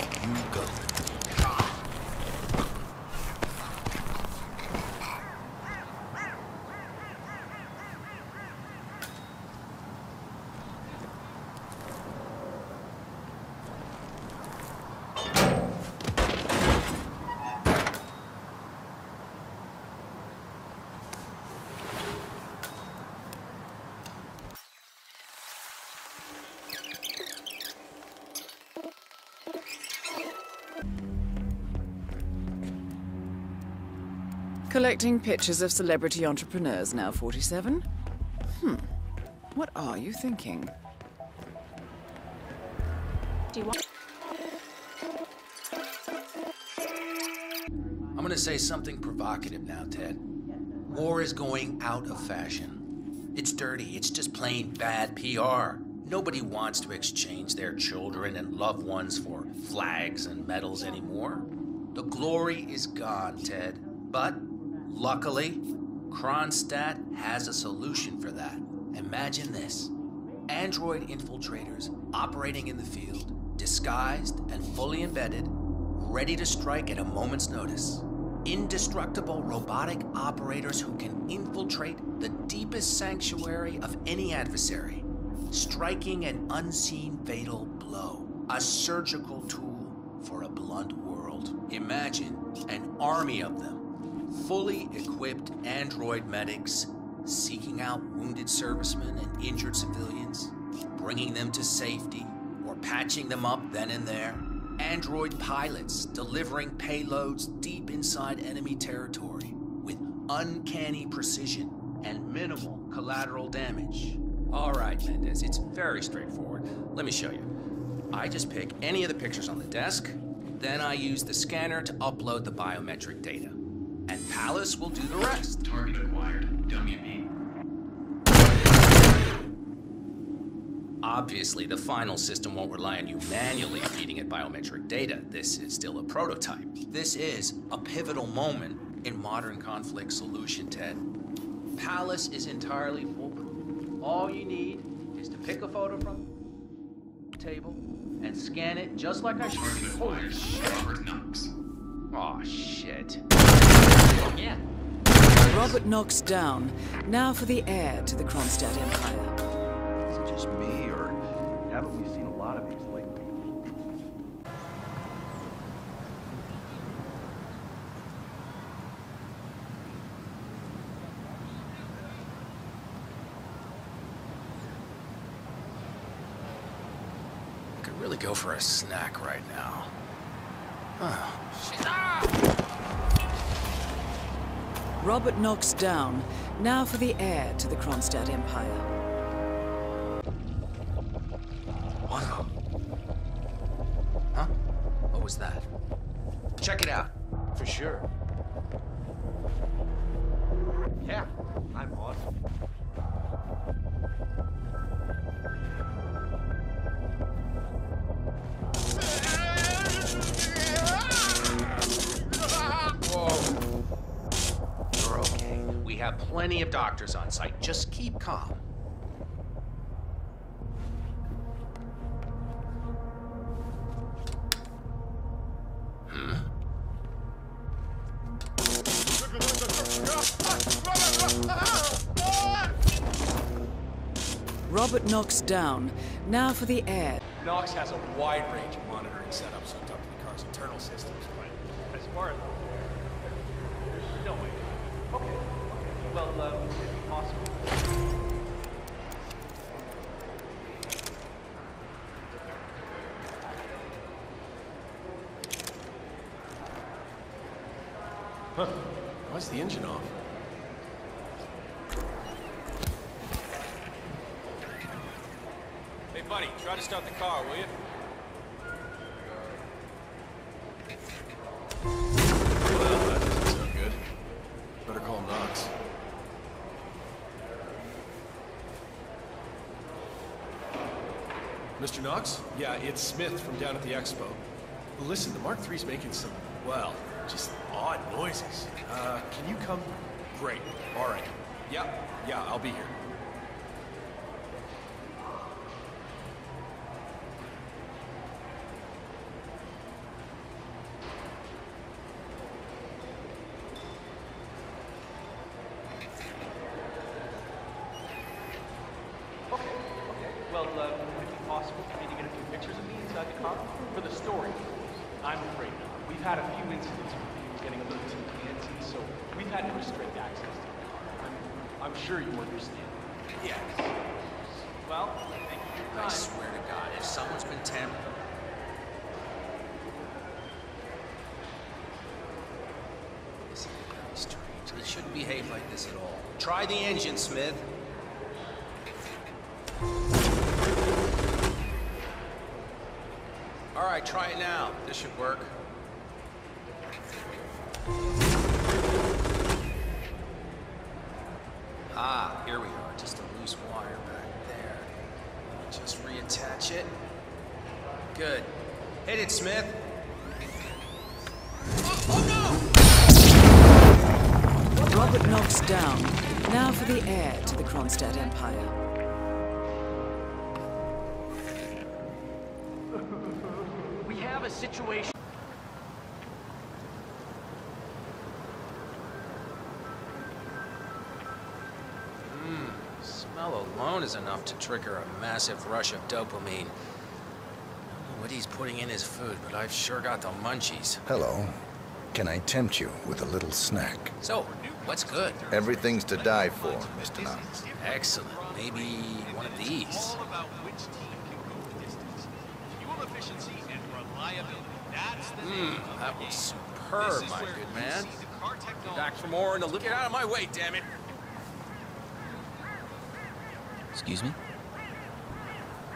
You go. Collecting pictures of celebrity entrepreneurs now 47? Hmm. What are you thinking? Do you want? I'm gonna say something provocative now, Ted. War is going out of fashion. It's dirty, it's just plain bad PR. Nobody wants to exchange their children and loved ones for flags and medals anymore. The glory is gone, Ted. But, luckily, Kronstadt has a solution for that. Imagine this android infiltrators operating in the field, disguised and fully embedded, ready to strike at a moment's notice. Indestructible robotic operators who can infiltrate the deepest sanctuary of any adversary, striking an unseen fatal blow. A surgical tool for a blunt world. Imagine an army of them, fully equipped android medics seeking out wounded servicemen and injured civilians, bringing them to safety, or patching them up then and there. Android pilots delivering payloads deep inside enemy territory with uncanny precision and minimal collateral damage. All right, Mendez, it's very straightforward. Let me show you. I just pick any of the pictures on the desk, then I use the scanner to upload the biometric data. And Palace will do the rest. Target acquired. WB. Obviously, the final system won't rely on you manually feeding it biometric data. This is still a prototype. This is a pivotal moment in modern conflict solution, Ted. Palace is entirely foolproof. All you need is to pick a photo from the table and scan it just like I showed you. Holy shit. Robert Knox. Aw, shit. Yeah. Robert Knox down. Now for the heir to the Kronstadt Empire. Is it just me, or haven't we seen a lot of these lately? I Could really go for a snack right now. Robert Knox down. Now for the heir to the Kronstadt Empire. What? Huh? What was that? Check it out. For sure. Yeah, I'm awesome. Have plenty of doctors on site. Just keep calm. Robert Knox down. Now for the heir. Knox has a wide range Huh. Why's the engine off? Hey, buddy, try to start the car, will you? Well, that doesn't sound good. Better call Knox. Mr. Knox? Yeah, it's Smith from down at the expo. Listen, the Mark III's making some, well, just odd noises. Uh, can you come? Great. All right. Yeah, yeah, I'll be here. Okay, okay. Well, uh, would it be possible for me to get a few pictures of me inside the car? For the story. I'm afraid not. We've had a few incidents getting a little too antsy, so we've had to restrict access to the car. I'm, I'm sure you understand. Yes. Well, thank you for your I swear to God, if someone's been tampering. This is very strange. shouldn't behave like this at all. Try the engine, Smith. All right, try it now. This should work. Reattach it. Good. Hit it, Smith. Oh, oh no! Robert Knox down. Now for the heir to the Kronstadt Empire. We have a situation. Smell alone is enough to trigger a massive rush of dopamine. I don't know what he's putting in his food, but I've sure got the munchies. Hello. Can I tempt you with a little snack? So, what's good? Everything's to die for, Mr. Knox. Excellent. Maybe one of these. Mmm, that was superb, my good man. Back for more and to get out of my way, damn it. Excuse me?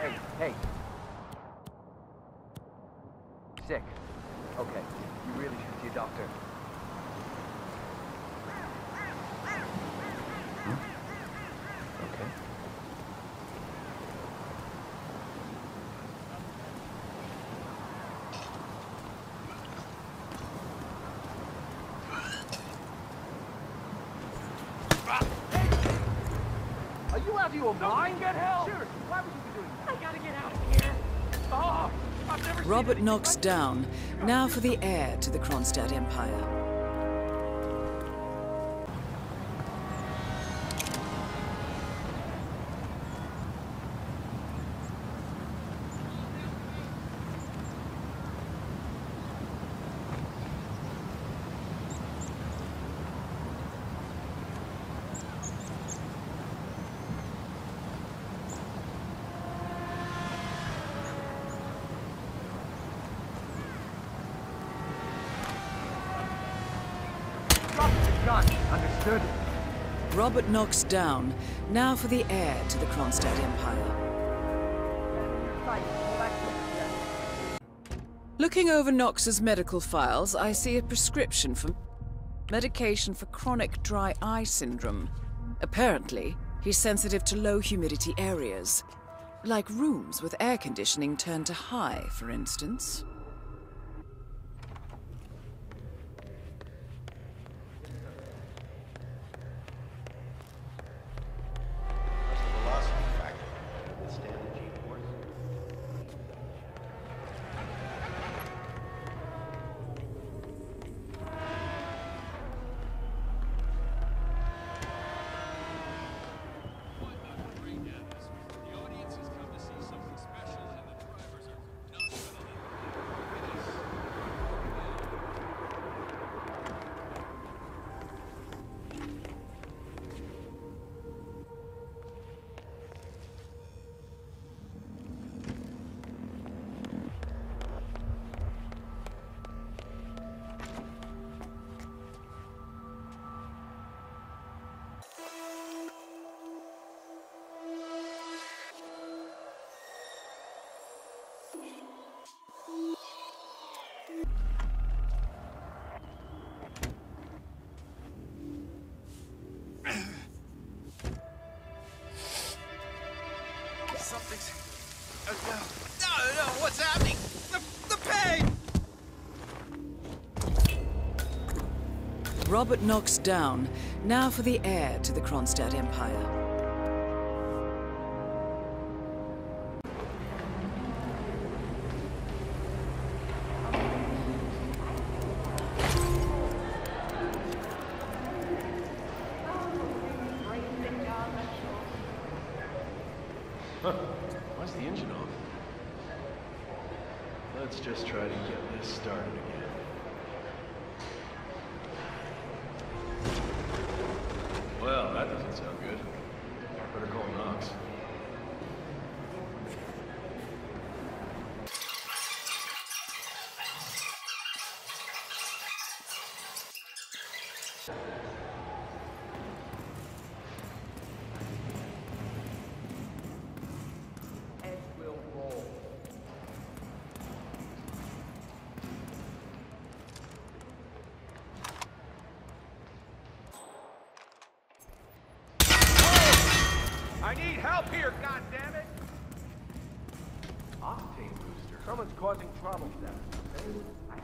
Hey, hey. Sick. Okay. You really should see a doctor. Okay. Are you out of your mind? Get help! Sure. Why would you be doing that? I gotta get out of here. Oh, I've never Robert anything Knox down. Now for the heir to the Kronstadt Empire. Robert Knox down. Now for the heir to the Kronstadt Empire. Looking over Knox's medical files, I see a prescription for medication for chronic dry eye syndrome. Apparently, he's sensitive to low humidity areas. Like rooms with air conditioning turned to high, for instance. Something's. Oh, no. No, no, what's happening? The, the pain! Robert Knox down. Now for the heir to the Kronstadt Empire. Let's just try to get this started again. Well, that doesn't sound good. Better call Knox. I need help here, goddammit! Octane booster. Someone's causing trouble. Okay? I.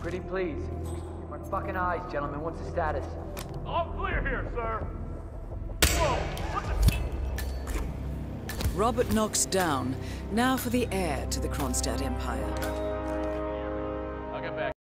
Pretty please. My fucking eyes, gentlemen. What's the status? All clear here, sir. Whoa! What the? Robert Knox down. Now for the heir to the Kronstadt Empire.